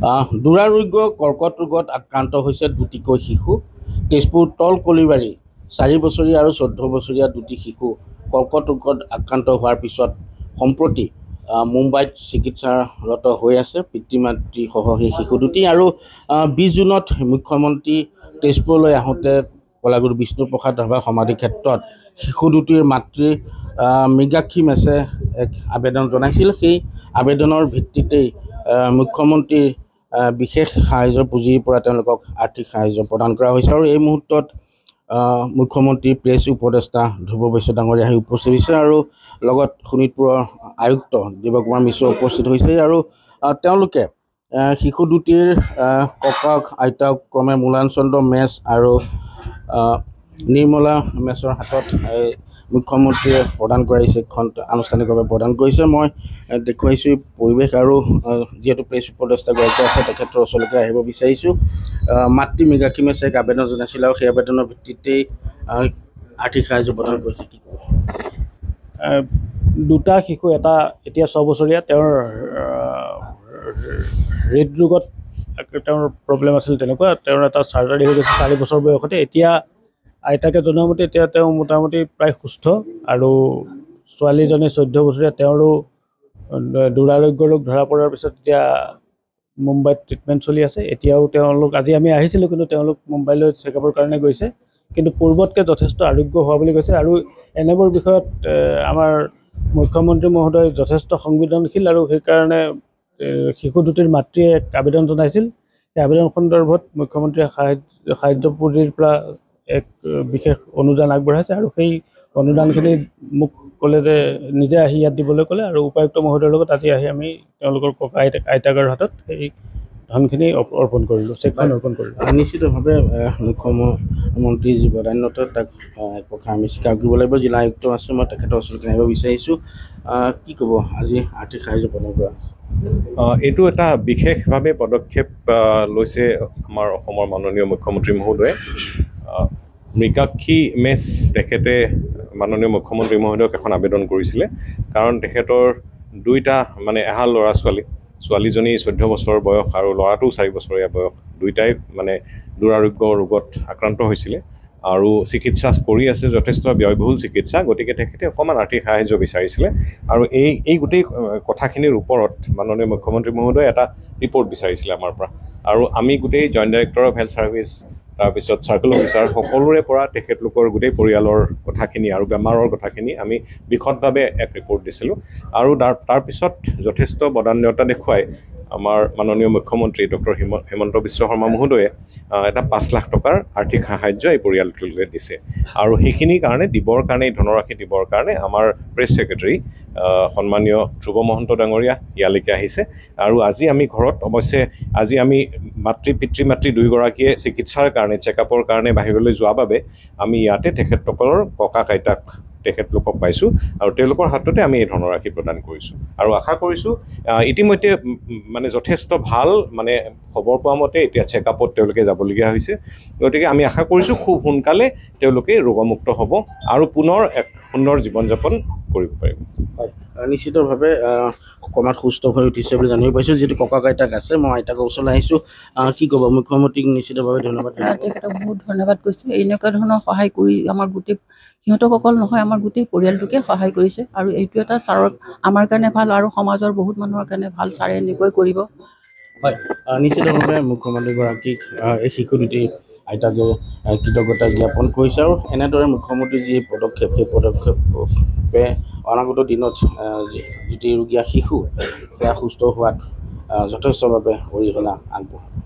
দুৰাৰোগ্য কৰ্কট ৰোগত আক্ৰান্ত হৈছে দুটিকৈ শিশু। তেজপুৰ তল কলিবাৰী চাৰি বছৰীয়া আৰু চৈধ্য বছৰীয়া দুটি শিশু কৰ্কট ৰোগত আক্ৰান্ত হোৱাৰ পিছত সম্প্ৰতি মুম্বাইত চিকিৎসাৰত হৈ আছে। পিতৃ মাতৃসহ সেই শিশু দুটি আৰু বিছ জুনত মুখ্যমন্ত্ৰী তেজপুৰলৈ আহোঁতে কলাগুৰু বিষ্ণুপ্ৰসাদ ৰাভাৰ সমাধি ক্ষেত্ৰত শিশু দুটিৰ মাতৃ মৃগাক্ষী মেছে এক আবেদন জনাইছিল। সেই আবেদনৰ ভিত্তিতেই মুখ্যমন্ত্ৰীৰ বিশেষ সাহাৰ্য্য পুঁজিৰ পৰা তেওঁলোকক আৰ্থিক সাহাৰ্য প্ৰদান কৰা হৈছে আৰু এই মুহূৰ্তত আহ, মুখ্যমন্ত্ৰীৰ প্ৰেছ উপদেষ্টা ধ্ৰুৱ বৈশ্য ডাঙৰীয়া আহি উপস্থিত হৈছে আৰু লগত শোণিতপুৰৰ আয়ুক্ত দেৱকুমাৰ মিশ্ৰ উপস্থিত হৈছে আৰু তেওঁলোকে শিশু দুটিৰ ককাক আইতাক ক্ৰমে মূলায়ন চন্দ্ৰ মেচ আৰু নিৰ্মলা মেচৰ হাতত মুখ্যমন্ত্ৰীয়ে প্ৰদান কৰা চেকখন আনুষ্ঠানিকভাৱে প্ৰদান কৰিছে। মই দেখুৱাইছোঁ পৰিৱেশ আৰু যিহেতু প্ৰেছ উপদেষ্টাগৰাকী আছে তেখেতৰ ওচৰলৈকে আহিব বিচাৰিছোঁ। মাতৃ মৃগাক্ষী মেছে এক আবেদন জনাইছিল আৰু সেই আবেদনৰ ভিত্তিতেই আৰ্থিক সাহাৰ্য প্ৰদান কৰিছে। কি দুটা শিশু এটা এতিয়া ছবছৰীয়া তেওঁৰ হৃদৰোগত তেওঁৰ প্ৰব্লেম আছিল তেনেকুৱা তেওঁৰ এটা চাৰ্জাৰী হৈ গৈছে চাৰি বছৰ বয়সতে। এতিয়া আইতাকে জনোৱা মতে এতিয়া তেওঁ মোটামুটি প্ৰায় সুস্থ আৰু ছোৱালীজনী চৈধ্য বছৰীয়া তেওঁৰো দুৰাৰোগ্য ৰোগ ধৰা পৰাৰ পিছত এতিয়া মুম্বাইত ট্ৰিটমেণ্ট চলি আছে। এতিয়াও তেওঁলোক আজি আমি আহিছিলোঁ কিন্তু তেওঁলোক মুম্বাইলৈ চেকআপৰ কাৰণে গৈছে। কিন্তু পূৰ্বতকৈ যথেষ্ট আৰোগ্য হোৱা বুলি কৈছে। আৰু এনেবোৰ বিষয়ত আমাৰ মুখ্যমন্ত্ৰী মহোদয় যথেষ্ট সংবেদনশীল আৰু সেইকাৰণে শিশু দুটিৰ মাতৃয়ে এক আবেদন জনাইছিল। সেই আবেদন সন্দৰ্ভত মুখ্যমন্ত্ৰীয়ে সাহাৰ্য সাহাৰ্য পুঁজিৰ পৰা এক বিশেষ অনুদান আগবঢ়াইছে আৰু সেই অনুদানখিনি মোক ক'লে যে নিজে আহি ইয়াত দিবলৈ ক'লে আৰু উপায়ুক্ত মহোদয়ৰ লগত আজি আহি আমি তেওঁলোকৰ ককা আইতাক আইতাকৰ হাতত সেই ধনখিনি অৰ্প- অৰ্পণ কৰিলোঁ চেকখন অৰ্পণ কৰিলোঁ। নিশ্চিতভাৱে মুখ্যমন্ত্ৰী যি বদান্যতা তাক এক প্ৰকাৰ আমি স্বীকাৰ কৰিব লাগিব। জিলা আয়ুক্ত আছে মই তেখেতৰ ওচৰলৈ আহিব বিচাৰিছোঁ। কি ক'ব আজি আৰ্থিক সাহাৰ্য প্ৰদান কৰা এইটো এটা বিশেষভাৱে পদক্ষেপ লৈছে আমাৰ অসমৰ মাননীয় মুখ্যমন্ত্ৰী মহোদয়ে। মৃগাক্ষী মেচ তেখেতে মাননীয় মুখ্যমন্ত্ৰী মহোদয়ক এখন আবেদন কৰিছিলে। কাৰণ তেখেতৰ দুইটা মানে এহাল ল'ৰা ছোৱালী ছোৱালীজনী চৈধ্য বছৰ বয়স আৰু ল'ৰাটোও চাৰি বছৰীয়া বয়স দুইটাই মানে দুৰাৰোগ্য ৰোগত আক্ৰান্ত হৈছিলে আৰু চিকিৎসা কৰি আছে যথেষ্ট ব্যয়বহুল চিকিৎসা গতিকে তেখেতে অকণমান আৰ্থিক সাহাৰ্য বিচাৰিছিলে। আৰু এই এই গোটেই কথাখিনিৰ ওপৰত মাননীয় মুখ্যমন্ত্ৰী মহোদয়ে এটা ৰিপৰ্ট বিচাৰিছিলে আমাৰ পৰা। আৰু আমি গোটেই joint director of health services তাৰপিছত চাৰ্কেল অফিচাৰ সকলোৰে পৰা তেখেতলোকৰ গোটেই পৰিয়ালৰ কথাখিনি আৰু বেমাৰৰ কথাখিনি আমি বিশদভাৱে এক ৰিপৰ্ট দিছিলোঁ। আৰু তাৰ তাৰপিছত যথেষ্ট বদান্যতা দেখুৱাই আমাৰ মাননীয় মুখ্যমন্ত্ৰী ডক্টৰ হিম হিমন্ত বিশ্ব শৰ্মা মহোদয়ে এটা পাঁচ লাখ টকাৰ আৰ্থিক সাহাৰ্য এই পৰিয়ালটোলৈ দিছে। আৰু সেইখিনিৰ কাৰণে দিবৰ কাৰণে এই ধনৰাশি দিবৰ কাৰণে আমাৰ প্ৰেছ ছেক্ৰেটাৰী সন্মানীয় ধ্ৰুৱ মহন্ত ডাঙৰীয়া ইয়ালৈকে আহিছে। আৰু আজি আমি ঘৰত অৱশ্যে আজি আমি মাতৃ পিতৃ মাতৃ দুয়োগৰাকীয়ে চিকিৎসাৰ কাৰণে চেকআপৰ কাৰণে বাহিৰলৈ যোৱাৰ বাবে আমি ইয়াতে তেখেতসকলৰ ককাক আইতাক তেখেতলোকক পাইছোঁ আৰু তেওঁলোকৰ হাততে আমি এই ধনৰাশি প্ৰদান কৰিছোঁ। আৰু আশা কৰিছোঁ ইতিমধ্যে মানে যথেষ্ট ভাল মানে খবৰ পোৱা মতে এতিয়া চেকআপত তেওঁলোকে যাবলগীয়া হৈছে। গতিকে আমি আশা কৰিছোঁ খুব সোনকালে তেওঁলোকে ৰোগমুক্ত হ'ব আৰু পুনৰ এক সুন্দৰ জীৱন যাপন কৰিব পাৰিব। হয়। নিশ্চিতভাৱে অকণমান সুস্থ হৈ উঠিছে বুলি জানিব পাৰিছোঁ। যিহেতু ককাক আইতাক আছে মই আইতাকৰ ওচৰলৈ আহিছোঁ। আহ, কি ক'ব? মুখ্যমন্ত্ৰীক নিশ্চিতভাৱে ধন্যবাদ তেখেতক বহুত ধন্যবাদ কৈছোঁ। এনেকুৱা ধৰণৰ সহায় কৰি আমাৰ গোটেই সিহঁতক অকল নহয় আমাৰ গোটেই পৰিয়ালটোকে সহায় কৰিছে। আৰু এইটো এটা ছাৰৰ আমাৰ কাৰণে ভাল আৰু সমাজৰ বহুত মানুহৰ কাৰণে ভাল ছাৰে এনেকৈ কৰিব। হয় নিশ্চিতভাৱে মুখ্যমন্ত্ৰীগৰাকীক এই শিশু দুটি আইতাকে কৃতজ্ঞতা জ্ঞাপন কৰিছে। আৰু এনেদৰে মুখ্যমন্ত্ৰীৰ যি পদক্ষেপ সেই পদক্ষেপে অনাগত দিনত আহ, যি যিটি ৰোগীয়া শিশু সেয়া সুস্থ হোৱাত যথেষ্টভাৱে অৰিহণা আগবঢ়ায়।